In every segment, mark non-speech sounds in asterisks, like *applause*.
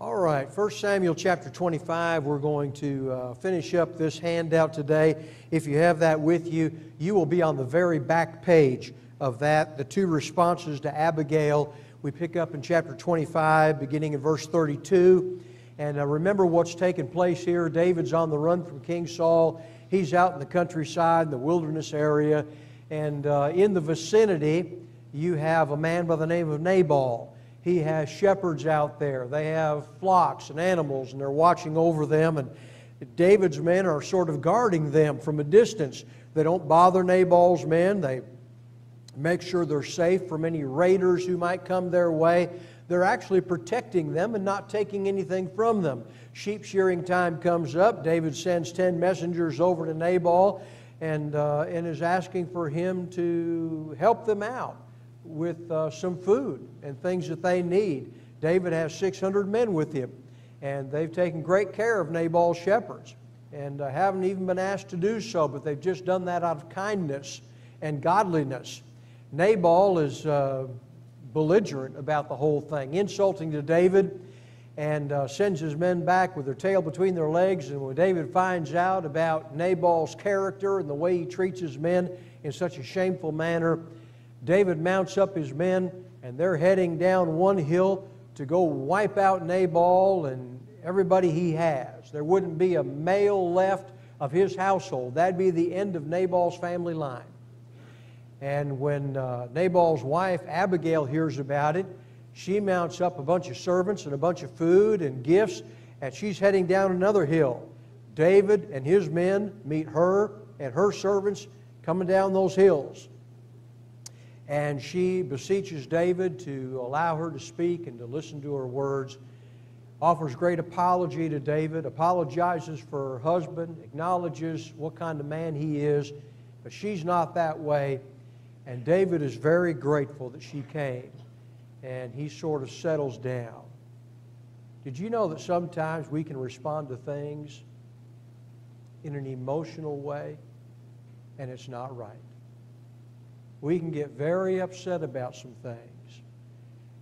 All right, 1 Samuel chapter 25, we're going to uh, finish up this handout today. If you have that with you, you will be on the very back page of that. The two responses to Abigail, we pick up in chapter 25, beginning in verse 32. And uh, remember what's taken place here. David's on the run from King Saul. He's out in the countryside, in the wilderness area. And uh, in the vicinity, you have a man by the name of Nabal he has shepherds out there. They have flocks and animals, and they're watching over them. And David's men are sort of guarding them from a distance. They don't bother Nabal's men. They make sure they're safe from any raiders who might come their way. They're actually protecting them and not taking anything from them. Sheep shearing time comes up. David sends 10 messengers over to Nabal and, uh, and is asking for him to help them out with uh, some food and things that they need. David has 600 men with him, and they've taken great care of Nabal's shepherds and uh, haven't even been asked to do so, but they've just done that out of kindness and godliness. Nabal is uh, belligerent about the whole thing, insulting to David, and uh, sends his men back with their tail between their legs. And when David finds out about Nabal's character and the way he treats his men in such a shameful manner, David mounts up his men, and they're heading down one hill to go wipe out Nabal and everybody he has. There wouldn't be a male left of his household. That'd be the end of Nabal's family line. And when uh, Nabal's wife, Abigail, hears about it, she mounts up a bunch of servants and a bunch of food and gifts, and she's heading down another hill. David and his men meet her and her servants coming down those hills and she beseeches David to allow her to speak and to listen to her words. Offers great apology to David, apologizes for her husband, acknowledges what kind of man he is, but she's not that way. And David is very grateful that she came, and he sort of settles down. Did you know that sometimes we can respond to things in an emotional way, and it's not right? We can get very upset about some things.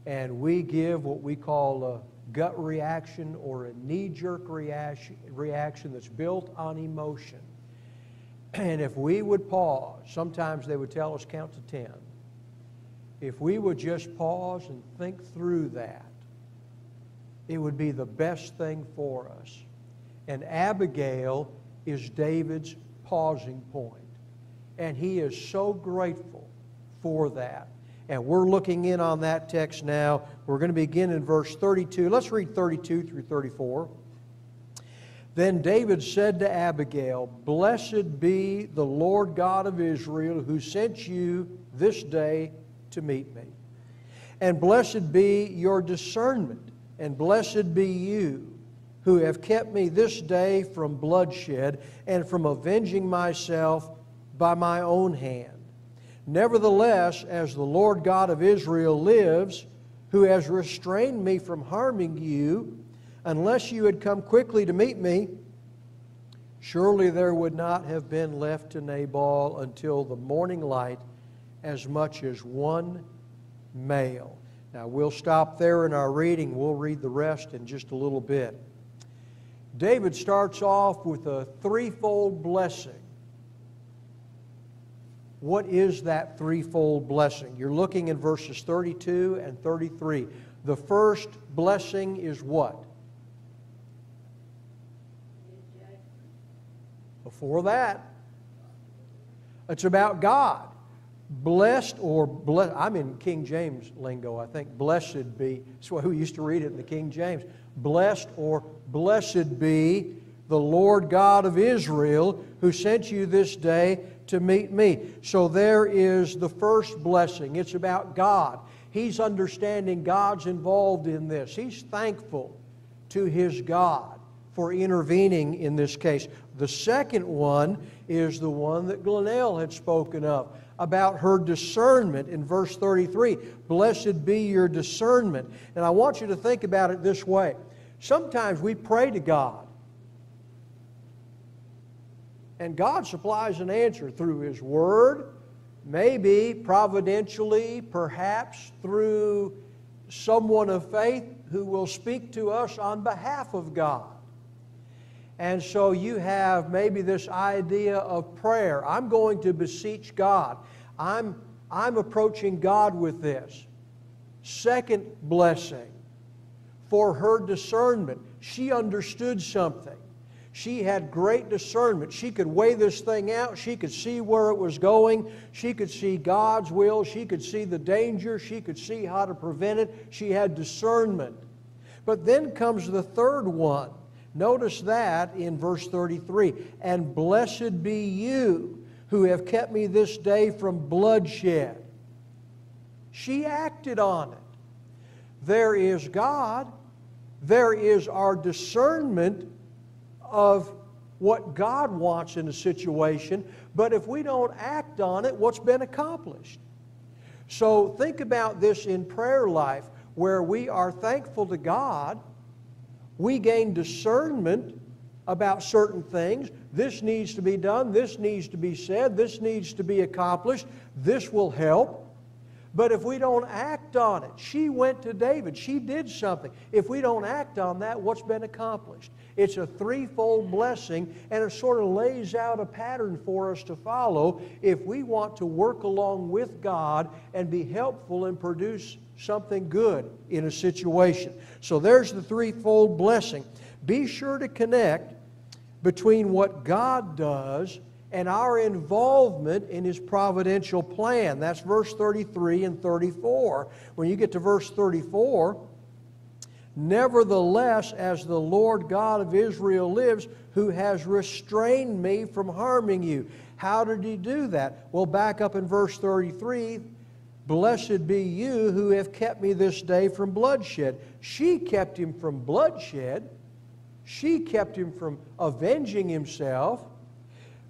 And we give what we call a gut reaction or a knee jerk reaction, that's built on emotion. And if we would pause, sometimes they would tell us count to 10. If we would just pause and think through that, it would be the best thing for us. And Abigail is David's pausing point. And he is so grateful for that. And we're looking in on that text now. We're going to begin in verse 32. Let's read 32 through 34. Then David said to Abigail, Blessed be the Lord God of Israel who sent you this day to meet me. And blessed be your discernment, and blessed be you who have kept me this day from bloodshed and from avenging myself by my own hand. Nevertheless, as the Lord God of Israel lives, who has restrained me from harming you, unless you had come quickly to meet me, surely there would not have been left to Nabal until the morning light as much as one male. Now, we'll stop there in our reading. We'll read the rest in just a little bit. David starts off with a threefold blessing what is that threefold blessing? You're looking in verses 32 and 33. The first blessing is what? Before that, it's about God. Blessed or blessed, I'm in King James lingo, I think. Blessed be, that's we used to read it in the King James. Blessed or blessed be the Lord God of Israel who sent you this day to meet me. So there is the first blessing. It's about God. He's understanding God's involved in this. He's thankful to his God for intervening in this case. The second one is the one that Glenelle had spoken of about her discernment in verse 33. Blessed be your discernment. And I want you to think about it this way. Sometimes we pray to God and God supplies an answer through His Word, maybe providentially, perhaps through someone of faith who will speak to us on behalf of God. And so you have maybe this idea of prayer. I'm going to beseech God. I'm, I'm approaching God with this. Second blessing for her discernment. She understood something. She had great discernment. She could weigh this thing out. She could see where it was going. She could see God's will. She could see the danger. She could see how to prevent it. She had discernment. But then comes the third one. Notice that in verse 33 And blessed be you who have kept me this day from bloodshed. She acted on it. There is God, there is our discernment of what God wants in a situation, but if we don't act on it, what's been accomplished? So think about this in prayer life where we are thankful to God, we gain discernment about certain things. This needs to be done, this needs to be said, this needs to be accomplished, this will help. But if we don't act on it, she went to David, she did something. If we don't act on that, what's been accomplished? It's a threefold blessing, and it sort of lays out a pattern for us to follow if we want to work along with God and be helpful and produce something good in a situation. So there's the threefold blessing. Be sure to connect between what God does and our involvement in His providential plan. That's verse 33 and 34. When you get to verse 34, Nevertheless, as the Lord God of Israel lives, who has restrained me from harming you. How did he do that? Well, back up in verse 33 Blessed be you who have kept me this day from bloodshed. She kept him from bloodshed. She kept him from avenging himself.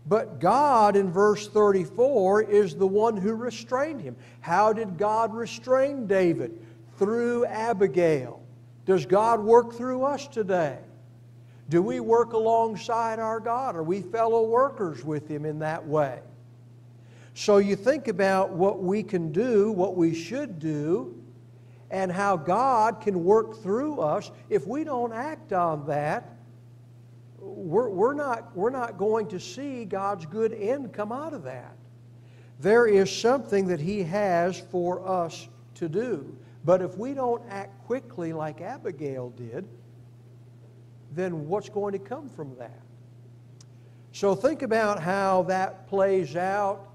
But God, in verse 34, is the one who restrained him. How did God restrain David? Through Abigail. Does God work through us today? Do we work alongside our God? Are we fellow workers with Him in that way? So you think about what we can do, what we should do, and how God can work through us. If we don't act on that, we're, we're, not, we're not going to see God's good end come out of that. There is something that He has for us to do. But if we don't act quickly like Abigail did, then what's going to come from that? So think about how that plays out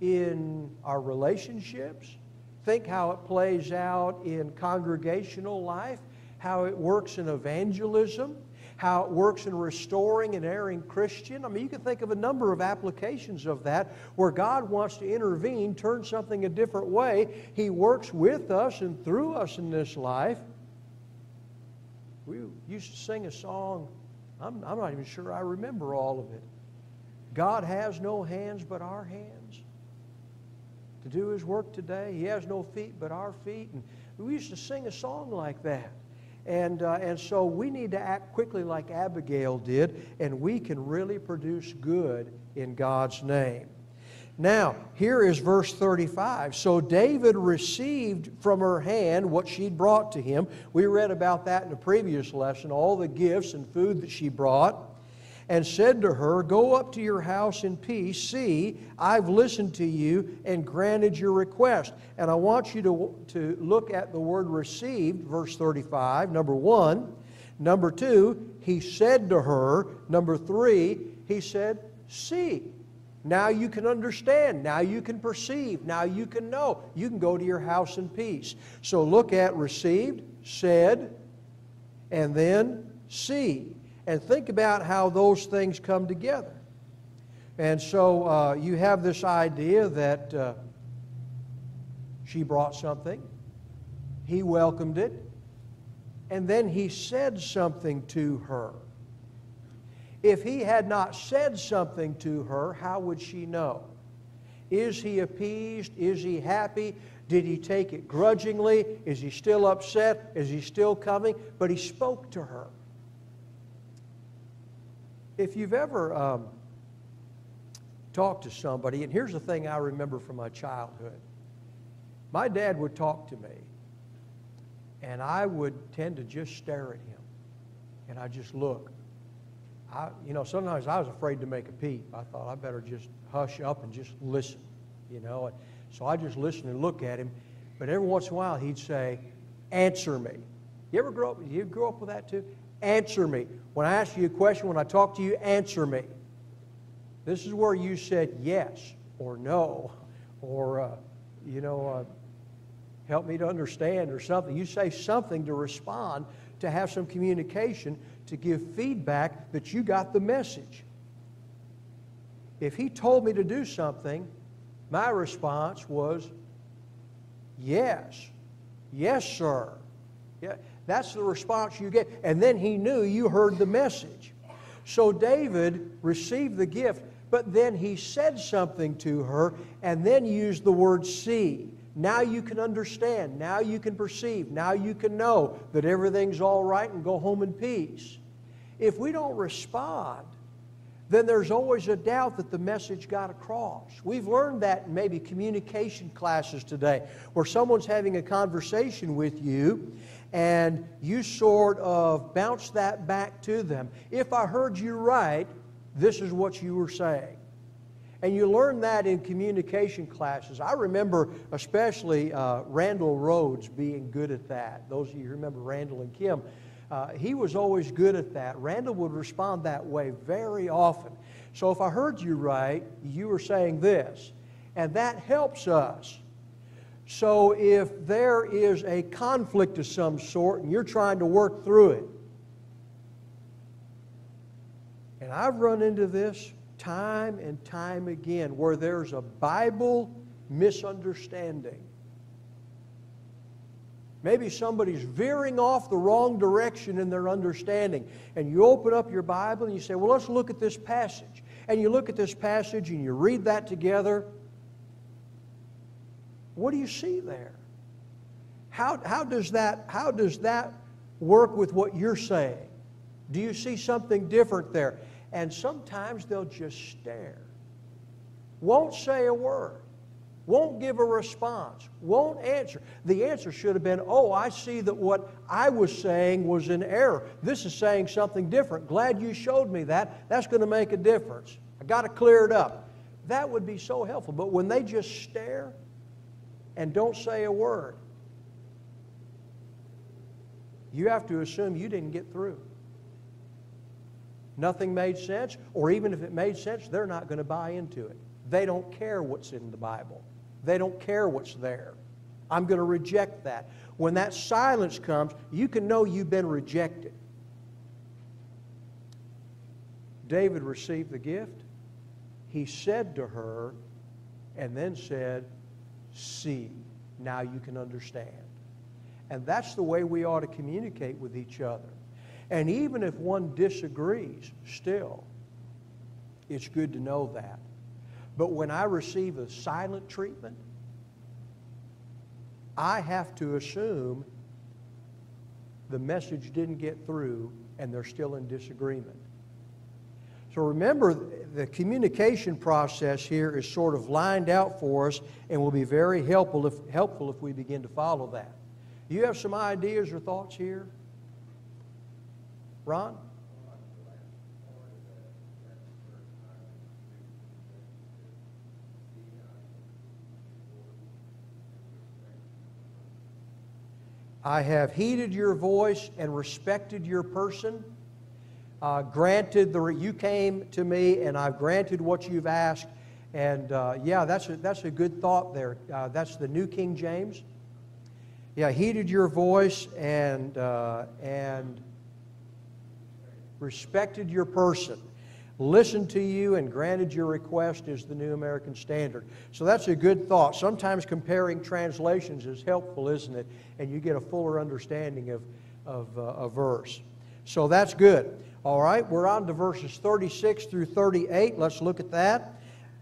in our relationships. Think how it plays out in congregational life, how it works in evangelism, how it works in restoring an erring Christian. I mean, you can think of a number of applications of that where God wants to intervene, turn something a different way. He works with us and through us in this life. We used to sing a song, I'm, I'm not even sure I remember all of it. God has no hands but our hands to do His work today. He has no feet but our feet. And we used to sing a song like that. And, uh, and so we need to act quickly like Abigail did, and we can really produce good in God's name. Now, here is verse 35. So David received from her hand what she'd brought to him. We read about that in the previous lesson, all the gifts and food that she brought and said to her, Go up to your house in peace. See, I've listened to you and granted your request. And I want you to, to look at the word received, verse 35, number one. Number two, he said to her. Number three, he said, See. Now you can understand. Now you can perceive. Now you can know. You can go to your house in peace. So look at received, said, and then see and think about how those things come together. And so uh, you have this idea that uh, she brought something, he welcomed it, and then he said something to her. If he had not said something to her, how would she know? Is he appeased? Is he happy? Did he take it grudgingly? Is he still upset? Is he still coming? But he spoke to her if you've ever um, talked to somebody, and here's the thing I remember from my childhood my dad would talk to me. and I would tend to just stare at him. And I just look. I, you know, sometimes I was afraid to make a peep. I thought I better just hush up and just listen, you know. And so I just listened and look at him. But every once in a while he'd say, "Answer me." You ever grow up? You grow up with that too? Answer me. When I ask you a question, when I talk to you, answer me. This is where you said yes or no, or uh, you know, uh, help me to understand or something. You say something to respond, to have some communication, to give feedback that you got the message. If he told me to do something, my response was, yes. Yes, sir. Yeah, that's the response you get. And then he knew you heard the message. So David received the gift, but then he said something to her and then used the word see. Now you can understand. Now you can perceive. Now you can know that everything's all right and go home in peace. If we don't respond, then there's always a doubt that the message got across. We've learned that in maybe communication classes today, where someone's having a conversation with you and you sort of bounce that back to them. If I heard you right, this is what you were saying. And you learn that in communication classes. I remember especially uh, Randall Rhodes being good at that. Those of you remember Randall and Kim, uh, he was always good at that. Randall would respond that way very often. So if I heard you right, you were saying this. And that helps us. So if there is a conflict of some sort and you're trying to work through it, and I've run into this time and time again where there's a Bible misunderstanding. Maybe somebody's veering off the wrong direction in their understanding. And you open up your Bible and you say, Well, let's look at this passage. And you look at this passage and you read that together. What do you see there? How, how, does that, how does that work with what you're saying? Do you see something different there? And sometimes they'll just stare, won't say a word, won't give a response, won't answer. The answer should have been, Oh, I see that what I was saying was in error. This is saying something different. Glad you showed me that. That's going to make a difference. I got to clear it up. That would be so helpful. But when they just stare and don't say a word, you have to assume you didn't get through nothing made sense, or even if it made sense, they're not going to buy into it. They don't care what's in the Bible, they don't care what's there. I'm going to reject that. When that silence comes, you can know you've been rejected. David received the gift. He said to her, and then said, See, now you can understand. And that's the way we ought to communicate with each other. And even if one disagrees, still, it's good to know that. But when I receive a silent treatment, I have to assume the message didn't get through and they're still in disagreement. So remember, the communication process here is sort of lined out for us and will be very helpful if, helpful if we begin to follow that. You have some ideas or thoughts here? Ron? I have heeded your voice and respected your person. Uh, granted, the, you came to me and I've granted what you've asked. And uh, yeah, that's a, that's a good thought there. Uh, that's the New King James. Yeah, heeded your voice and, uh, and respected your person, listened to you, and granted your request is the New American Standard. So that's a good thought. Sometimes comparing translations is helpful, isn't it? And you get a fuller understanding of, of uh, a verse. So that's good. All right, we're on to verses 36 through 38. Let's look at that.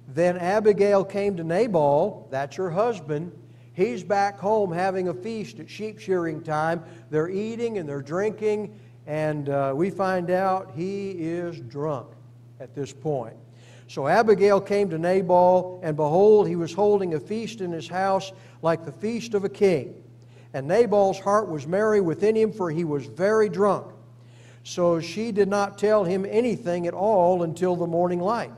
Then Abigail came to Nabal, that's her husband. He's back home having a feast at sheep shearing time. They're eating and they're drinking and uh, we find out he is drunk at this point. So Abigail came to Nabal, and behold, he was holding a feast in his house like the feast of a king. And Nabal's heart was merry within him, for he was very drunk. So she did not tell him anything at all until the morning light.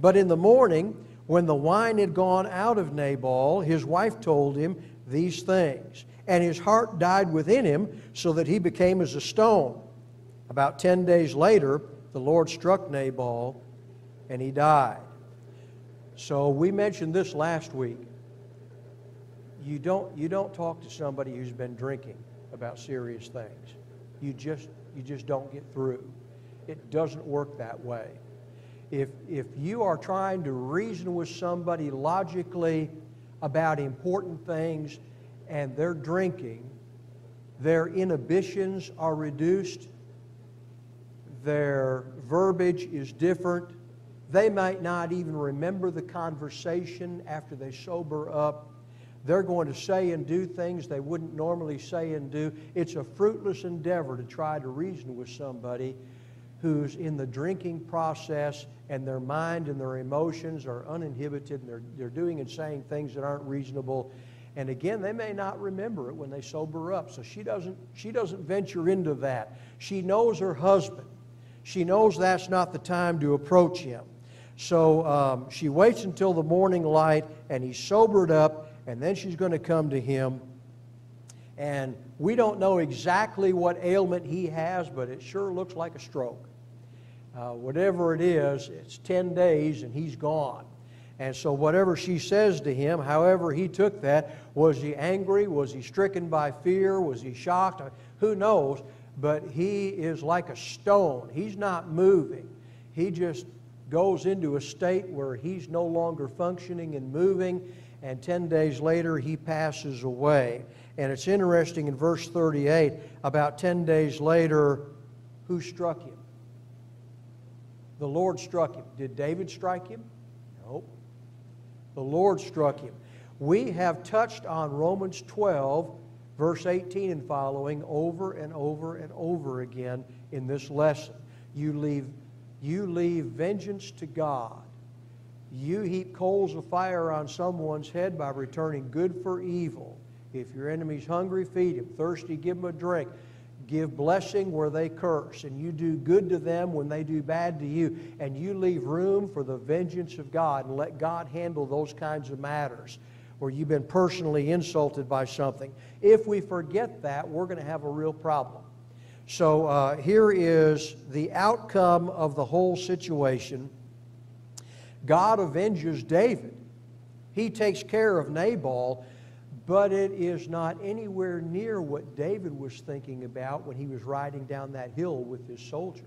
But in the morning, when the wine had gone out of Nabal, his wife told him these things. And his heart died within him, so that he became as a stone. About ten days later, the Lord struck Nabal, and he died. So we mentioned this last week. You don't, you don't talk to somebody who's been drinking about serious things. You just, you just don't get through. It doesn't work that way. If, if you are trying to reason with somebody logically about important things and they're drinking, their inhibitions are reduced, their verbiage is different. They might not even remember the conversation after they sober up. They're going to say and do things they wouldn't normally say and do. It's a fruitless endeavor to try to reason with somebody who's in the drinking process and their mind and their emotions are uninhibited and they're, they're doing and saying things that aren't reasonable. And again, they may not remember it when they sober up. So she doesn't, she doesn't venture into that. She knows her husband. She knows that's not the time to approach him. So um, she waits until the morning light and he's sobered up and then she's going to come to him. And we don't know exactly what ailment he has, but it sure looks like a stroke. Uh, whatever it is, it's 10 days and he's gone. And so, whatever she says to him, however he took that, was he angry? Was he stricken by fear? Was he shocked? Who knows? But he is like a stone. He's not moving. He just goes into a state where he's no longer functioning and moving and 10 days later he passes away. And it's interesting in verse 38, about 10 days later, who struck him? The Lord struck him. Did David strike him? No. The Lord struck him. We have touched on Romans 12, verse 18 and following, over and over and over again in this lesson. You leave, you leave vengeance to God. You heap coals of fire on someone's head by returning good for evil. If your enemy's hungry, feed him. Thirsty, give him a drink. Give blessing where they curse. And you do good to them when they do bad to you. And you leave room for the vengeance of God and let God handle those kinds of matters where you've been personally insulted by something. If we forget that, we're going to have a real problem. So uh, here is the outcome of the whole situation. God avenges David. He takes care of Nabal, but it is not anywhere near what David was thinking about when he was riding down that hill with his soldiers.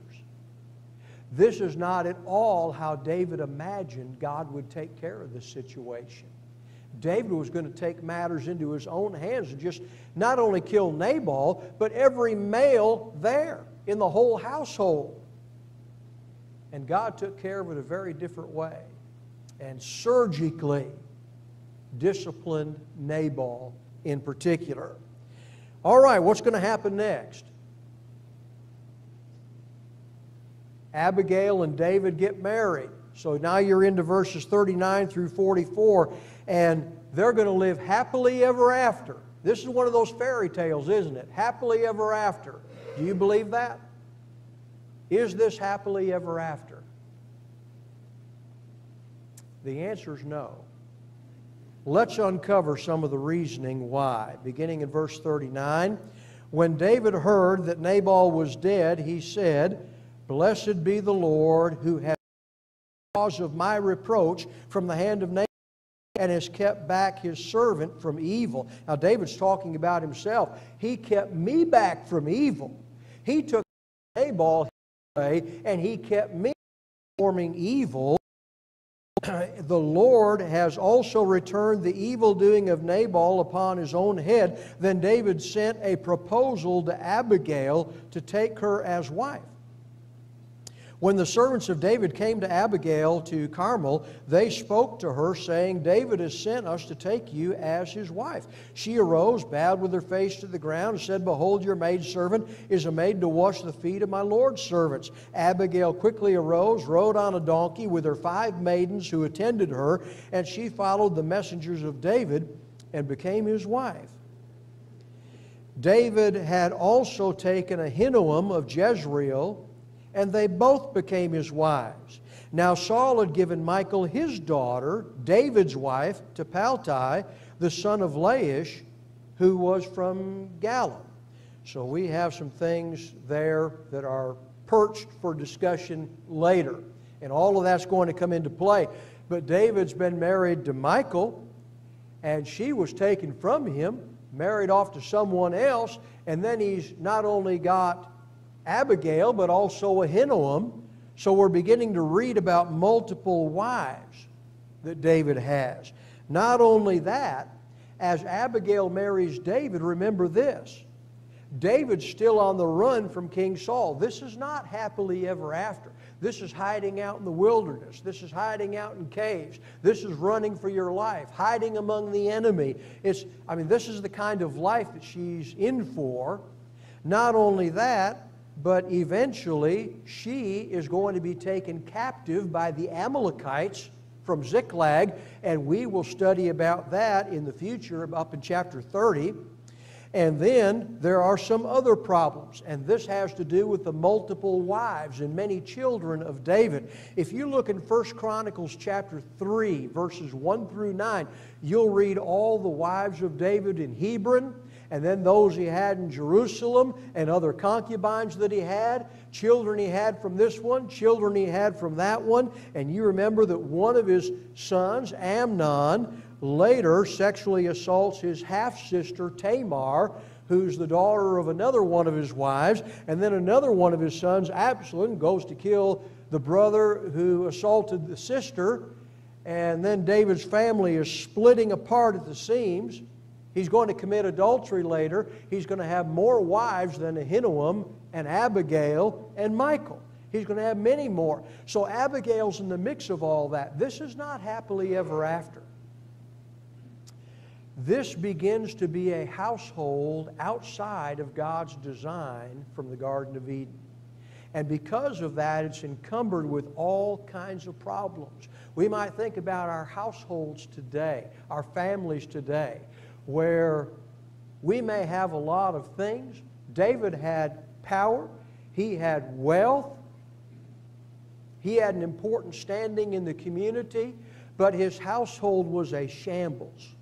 This is not at all how David imagined God would take care of this situation. David was going to take matters into his own hands and just not only kill Nabal, but every male there in the whole household. And God took care of it a very different way and surgically disciplined Nabal in particular. All right, what's going to happen next? Abigail and David get married. So now you're into verses 39 through 44, and they're going to live happily ever after. This is one of those fairy tales, isn't it? Happily ever after. Do you believe that? Is this happily ever after? The answer is no. Let's uncover some of the reasoning why. Beginning in verse 39, when David heard that Nabal was dead, he said, Blessed be the Lord who has cause of my reproach from the hand of Nabal and has kept back his servant from evil. Now, David's talking about himself. He kept me back from evil. He took Nabal away and he kept me forming evil. *clears throat* the Lord has also returned the evil doing of Nabal upon his own head. Then David sent a proposal to Abigail to take her as wife. When the servants of David came to Abigail to Carmel, they spoke to her, saying, David has sent us to take you as his wife. She arose, bowed with her face to the ground, and said, Behold, your maidservant is a maid to wash the feet of my Lord's servants. Abigail quickly arose, rode on a donkey with her five maidens who attended her, and she followed the messengers of David and became his wife. David had also taken Ahinoam of Jezreel, and they both became his wives. Now Saul had given Michal his daughter, David's wife, to Palti, the son of Laish, who was from Gallim. So we have some things there that are perched for discussion later. And all of that's going to come into play. But David's been married to Michal, and she was taken from him, married off to someone else, and then he's not only got Abigail, but also Ahinoam. So we're beginning to read about multiple wives that David has. Not only that, as Abigail marries David, remember this David's still on the run from King Saul. This is not happily ever after. This is hiding out in the wilderness. This is hiding out in caves. This is running for your life, hiding among the enemy. It's, I mean, this is the kind of life that she's in for. Not only that, but eventually she is going to be taken captive by the Amalekites from Ziklag, and we will study about that in the future up in chapter 30. And then there are some other problems, and this has to do with the multiple wives and many children of David. If you look in 1 Chronicles chapter 3, verses 1 through 9, you'll read all the wives of David in Hebron, and then those he had in Jerusalem, and other concubines that he had, children he had from this one, children he had from that one. And you remember that one of his sons, Amnon, later sexually assaults his half sister Tamar, who's the daughter of another one of his wives, and then another one of his sons, Absalom, goes to kill the brother who assaulted the sister, and then David's family is splitting apart at the seams. He's going to commit adultery later. He's going to have more wives than Ahinoam and Abigail and Michal. He's going to have many more. So Abigail's in the mix of all that. This is not happily ever after. This begins to be a household outside of God's design from the Garden of Eden. And because of that, it's encumbered with all kinds of problems. We might think about our households today, our families today, where we may have a lot of things. David had power, he had wealth, he had an important standing in the community, but his household was a shambles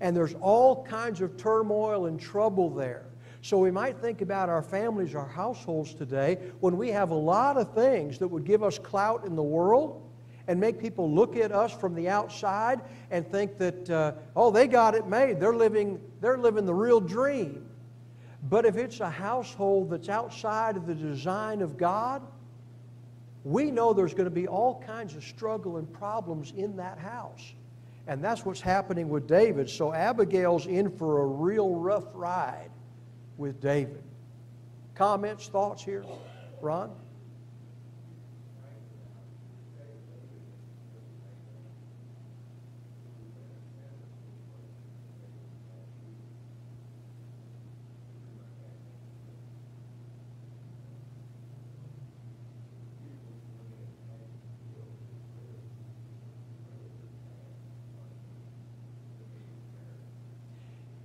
and there's all kinds of turmoil and trouble there. So we might think about our families, our households today, when we have a lot of things that would give us clout in the world and make people look at us from the outside and think that, uh, oh, they got it made. They're living, they're living the real dream. But if it's a household that's outside of the design of God, we know there's going to be all kinds of struggle and problems in that house. And that's what's happening with David. So Abigail's in for a real rough ride with David. Comments, thoughts here? Ron?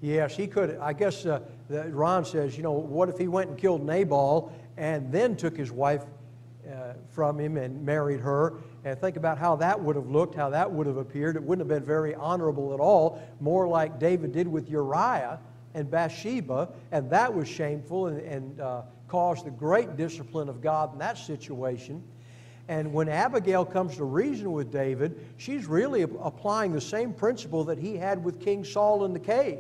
Yes, he could. I guess uh, Ron says, you know, what if he went and killed Nabal and then took his wife uh, from him and married her? And think about how that would have looked, how that would have appeared. It wouldn't have been very honorable at all. More like David did with Uriah and Bathsheba, and that was shameful and, and uh, caused the great discipline of God in that situation. And when Abigail comes to reason with David, she's really applying the same principle that he had with King Saul in the cave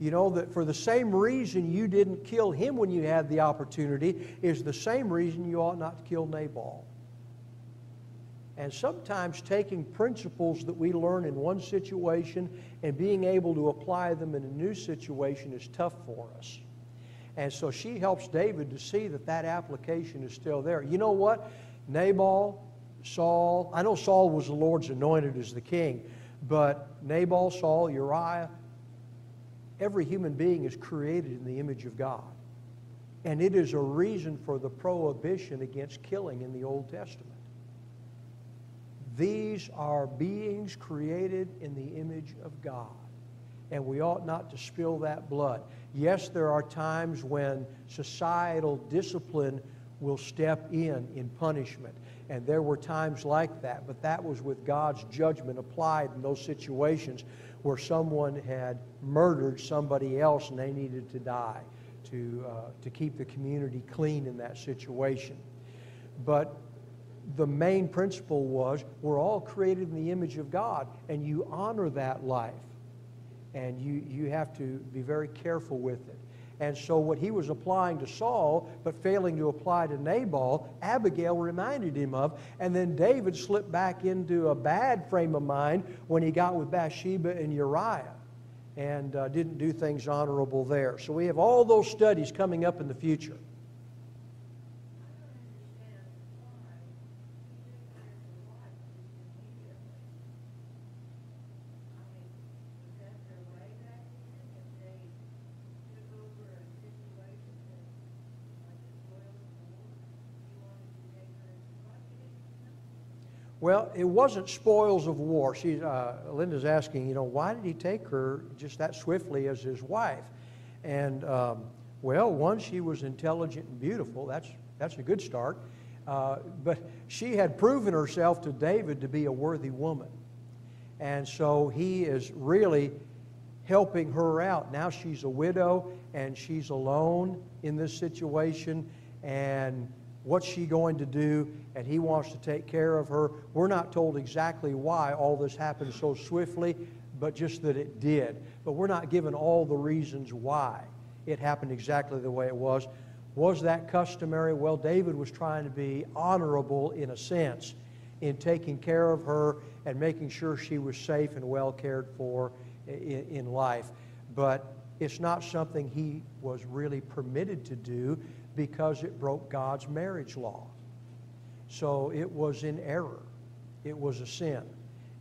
you know, that for the same reason you didn't kill him when you had the opportunity is the same reason you ought not to kill Nabal. And sometimes taking principles that we learn in one situation and being able to apply them in a new situation is tough for us. And so she helps David to see that that application is still there. You know what? Nabal, Saul, I know Saul was the Lord's anointed as the king, but Nabal, Saul, Uriah, Every human being is created in the image of God. And it is a reason for the prohibition against killing in the Old Testament. These are beings created in the image of God. And we ought not to spill that blood. Yes, there are times when societal discipline will step in in punishment. And there were times like that, but that was with God's judgment applied in those situations where someone had murdered somebody else and they needed to die to, uh, to keep the community clean in that situation. But the main principle was we're all created in the image of God, and you honor that life. And you, you have to be very careful with it. And so, what he was applying to Saul, but failing to apply to Nabal, Abigail reminded him of. And then David slipped back into a bad frame of mind when he got with Bathsheba and Uriah and uh, didn't do things honorable there. So, we have all those studies coming up in the future. Well, it wasn't spoils of war. She, uh, Linda's asking, you know, why did he take her just that swiftly as his wife? And, um, well, one, she was intelligent and beautiful. That's, that's a good start. Uh, but she had proven herself to David to be a worthy woman. And so he is really helping her out. Now she's a widow and she's alone in this situation. And what's she going to do? And he wants to take care of her. We're not told exactly why all this happened so swiftly, but just that it did. But we're not given all the reasons why it happened exactly the way it was. Was that customary? Well, David was trying to be honorable in a sense in taking care of her and making sure she was safe and well cared for in, life. But it's not something he was really permitted to do because it broke God's marriage law. So it was in error, it was a sin.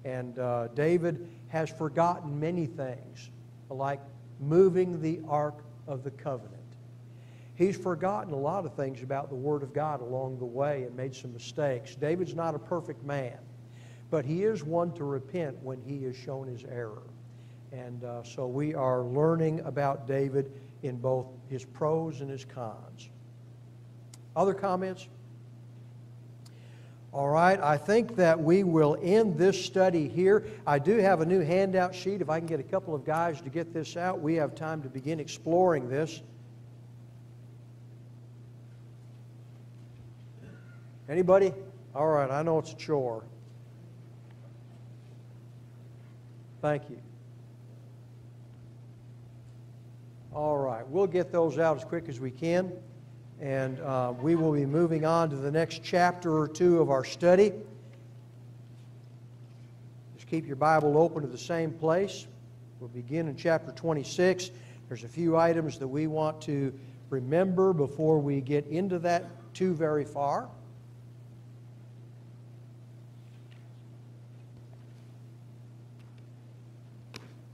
And uh, David has forgotten many things, like moving the Ark of the Covenant. He's forgotten a lot of things about the Word of God along the way and made some mistakes. David's not a perfect man, but he is one to repent when he has shown his error. And uh, so we are learning about David in both his pros and his cons. Other comments? All right, I think that we will end this study here. I do have a new handout sheet. If I can get a couple of guys to get this out, we have time to begin exploring this. Anybody? All right, I know it's a chore. Thank you. All right, we'll get those out as quick as we can. And uh, we will be moving on to the next chapter or two of our study. Just keep your Bible open to the same place. We'll begin in chapter 26. There's a few items that we want to remember before we get into that too very far.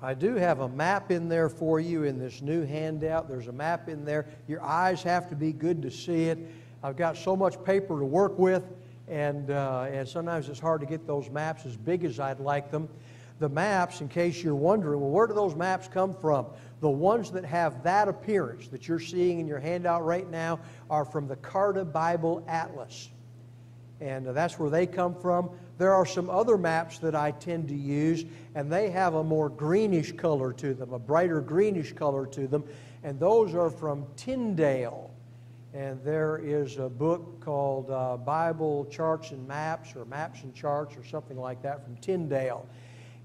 I do have a map in there for you in this new handout. There's a map in there. Your eyes have to be good to see it. I've got so much paper to work with, and, uh, and sometimes it's hard to get those maps as big as I'd like them. The maps, in case you're wondering, well, where do those maps come from? The ones that have that appearance that you're seeing in your handout right now are from the Carta Bible Atlas. And uh, that's where they come from. There are some other maps that I tend to use, and they have a more greenish color to them, a brighter greenish color to them, and those are from Tyndale. And there is a book called uh, Bible Charts and Maps, or Maps and Charts, or something like that from Tyndale.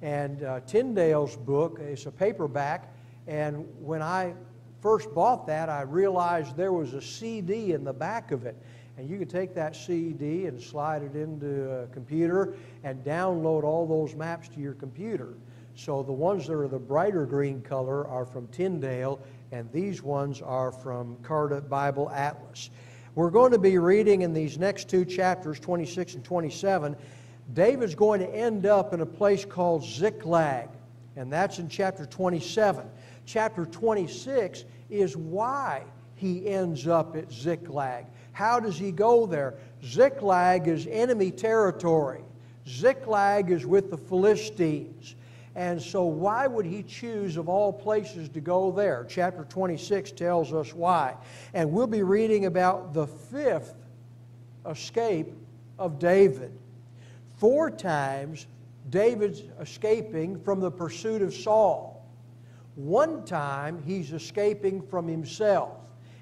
And uh, Tyndale's book is a paperback, and when I first bought that, I realized there was a CD in the back of it. And you could take that CD and slide it into a computer and download all those maps to your computer. So the ones that are the brighter green color are from Tyndale, and these ones are from Carta Bible Atlas. We're going to be reading in these next two chapters, 26 and 27. David's going to end up in a place called Ziklag, and that's in chapter 27. Chapter 26 is why he ends up at Ziklag. How does he go there? Ziklag is enemy territory. Ziklag is with the Philistines. And so, why would he choose, of all places, to go there? Chapter 26 tells us why. And we'll be reading about the fifth escape of David. Four times, David's escaping from the pursuit of Saul. One time, he's escaping from himself.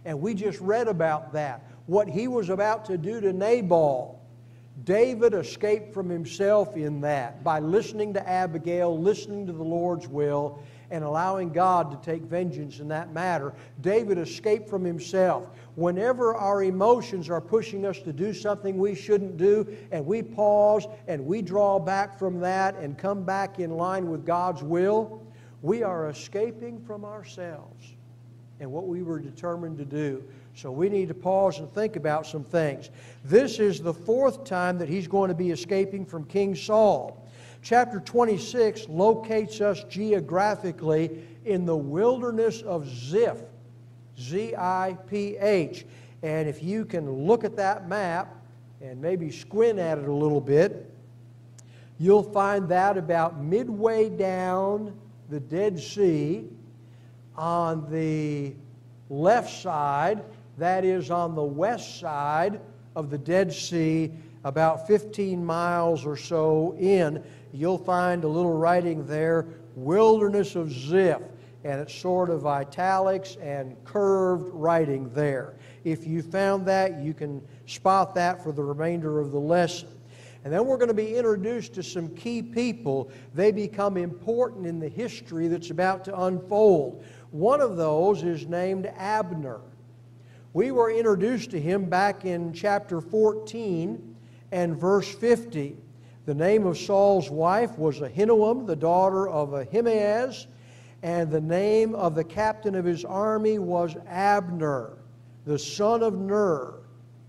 And we just read about that. What he was about to do to Nabal. David escaped from himself in that by listening to Abigail, listening to the Lord's will, and allowing God to take vengeance in that matter. David escaped from himself. Whenever our emotions are pushing us to do something we shouldn't do, and we pause and we draw back from that and come back in line with God's will, we are escaping from ourselves and what we were determined to do. So we need to pause and think about some things. This is the fourth time that he's going to be escaping from King Saul. Chapter 26 locates us geographically in the wilderness of Ziph, Z I P H. And if you can look at that map and maybe squint at it a little bit, you'll find that about midway down the Dead Sea on the left side that is on the west side of the Dead Sea, about 15 miles or so in. You'll find a little writing there, Wilderness of Ziph, and it's sort of italics and curved writing there. If you found that, you can spot that for the remainder of the lesson. And then we're going to be introduced to some key people. They become important in the history that's about to unfold. One of those is named Abner. We were introduced to him back in chapter 14 and verse 50. The name of Saul's wife was Ahinoam, the daughter of Ahimaaz, and the name of the captain of his army was Abner, the son of Ner,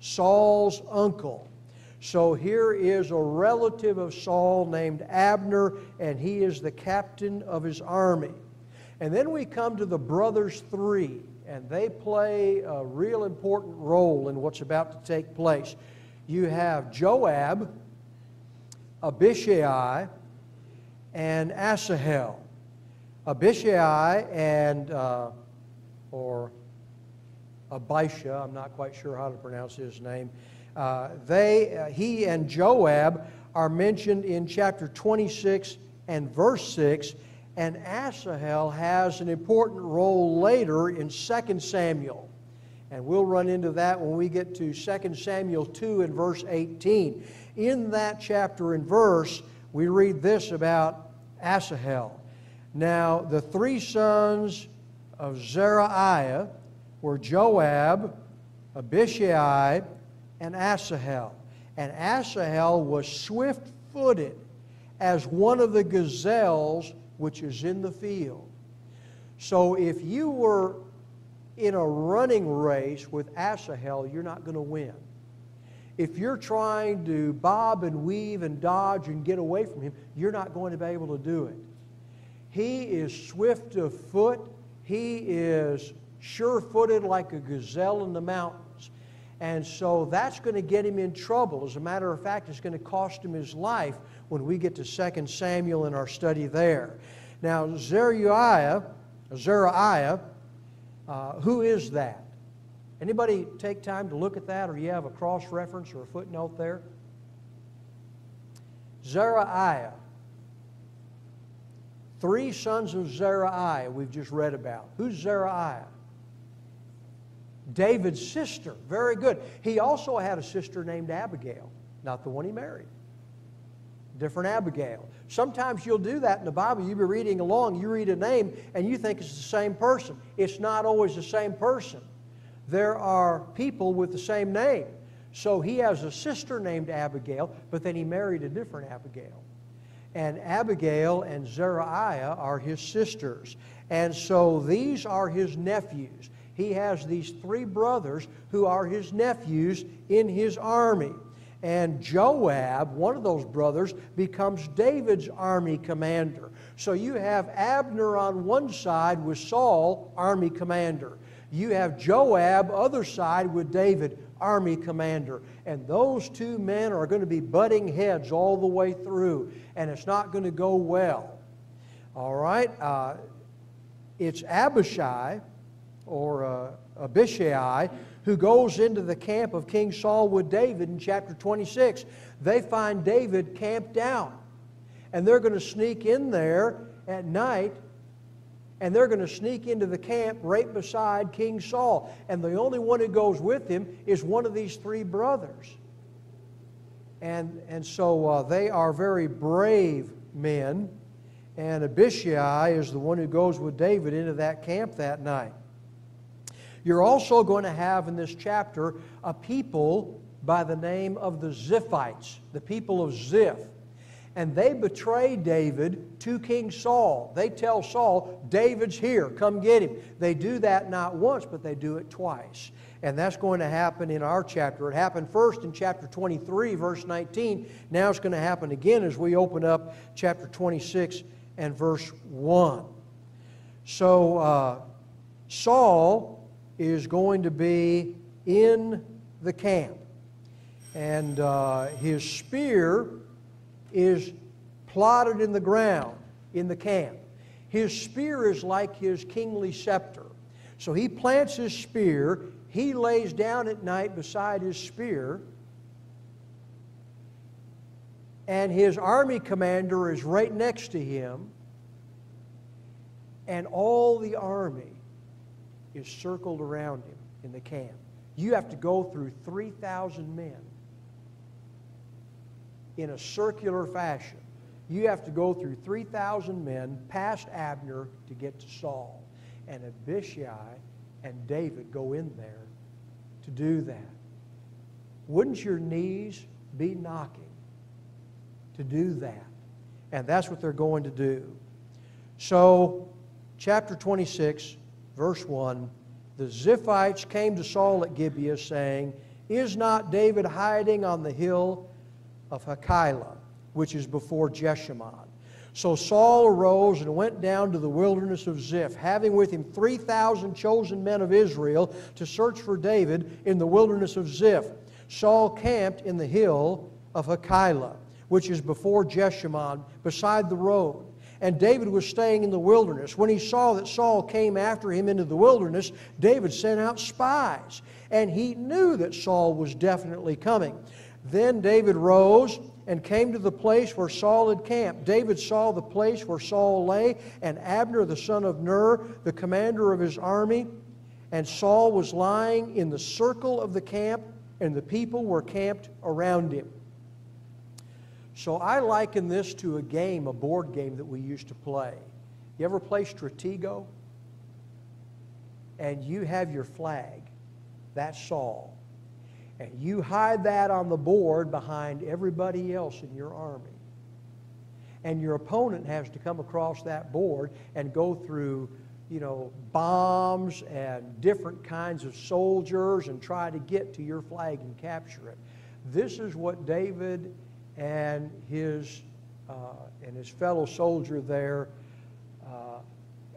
Saul's uncle. So here is a relative of Saul named Abner, and he is the captain of his army. And then we come to the brothers three and they play a real important role in what's about to take place. You have Joab, Abishai, and Asahel. Abishai and, uh, or Abisha, I'm not quite sure how to pronounce his name. Uh, they, uh, he and Joab are mentioned in chapter 26 and verse 6 and Asahel has an important role later in 2 Samuel. And we'll run into that when we get to 2 Samuel 2 and verse 18. In that chapter and verse, we read this about Asahel. Now, the three sons of Zeruiah were Joab, Abishai, and Asahel. And Asahel was swift footed as one of the gazelles which is in the field. So if you were in a running race with Asahel, you're not going to win. If you're trying to bob and weave and dodge and get away from him, you're not going to be able to do it. He is swift of foot. He is sure footed like a gazelle in the mountains. And so that's going to get him in trouble. As a matter of fact, it's going to cost him his life when we get to 2 Samuel in our study there. Now, Zeruiah, Zeruiah, uh, who is that? Anybody take time to look at that, or you have a cross reference or a footnote there? Zeruiah. Three sons of Zeruiah we've just read about. Who's Zeruiah? David's sister. Very good. He also had a sister named Abigail, not the one he married different Abigail. Sometimes you'll do that in the Bible. You'll be reading along, you read a name, and you think it's the same person. It's not always the same person. There are people with the same name. So he has a sister named Abigail, but then he married a different Abigail. And Abigail and Zeruiah are his sisters. And so these are his nephews. He has these three brothers who are his nephews in his army. And Joab, one of those brothers, becomes David's army commander. So you have Abner on one side with Saul, army commander. You have Joab, other side with David, army commander. And those two men are going to be butting heads all the way through, and it's not going to go well. All right? Uh, it's Abishai, or uh, Abishai, who goes into the camp of King Saul with David in chapter 26. They find David camped down, and they're going to sneak in there at night and they're going to sneak into the camp right beside King Saul. And the only one who goes with him is one of these three brothers. And, and so uh, they are very brave men. And Abishai is the one who goes with David into that camp that night. You're also going to have in this chapter a people by the name of the Ziphites, the people of Ziph and they betray David to King Saul. They tell Saul, David's here, come get him. They do that not once, but they do it twice. And that's going to happen in our chapter. It happened first in chapter 23, verse 19. Now it's going to happen again as we open up chapter 26 and verse 1. So uh, Saul is going to be in the camp. And uh, his spear is plotted in the ground in the camp. His spear is like his kingly scepter. So he plants his spear, he lays down at night beside his spear, and his army commander is right next to him, and all the army is circled around him in the camp. You have to go through 3,000 men in a circular fashion. You have to go through 3,000 men past Abner to get to Saul. And Abishai and David go in there to do that. Wouldn't your knees be knocking to do that? And that's what they're going to do. So, chapter 26, verse 1 The Ziphites came to Saul at Gibeah, saying, Is not David hiding on the hill of Hachilah, which is before Jeshimon. So Saul arose and went down to the wilderness of Ziph, having with him 3,000 chosen men of Israel to search for David in the wilderness of Ziph. Saul camped in the hill of Hachilah, which is before Jeshimon, beside the road. And David was staying in the wilderness. When he saw that Saul came after him into the wilderness, David sent out spies. And he knew that Saul was definitely coming. Then David rose and came to the place where Saul had camped. David saw the place where Saul lay, and Abner the son of Ner, the commander of his army. And Saul was lying in the circle of the camp, and the people were camped around him. So I liken this to a game, a board game that we used to play. You ever play Stratego? And you have your flag. That's Saul. And you hide that on the board behind everybody else in your army. And your opponent has to come across that board and go through, you know, bombs and different kinds of soldiers and try to get to your flag and capture it. This is what David and his, uh, and his fellow soldier there uh,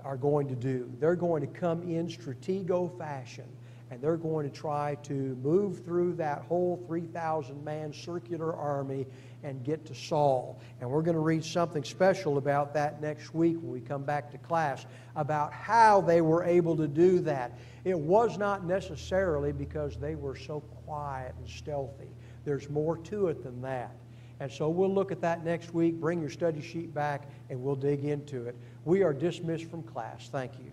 are going to do. They're going to come in stratego fashion and they're going to try to move through that whole 3,000 man circular army and get to Saul. And we're going to read something special about that next week when we come back to class about how they were able to do that. It was not necessarily because they were so quiet and stealthy. There's more to it than that. And so we'll look at that next week. Bring your study sheet back and we'll dig into it. We are dismissed from class. Thank you.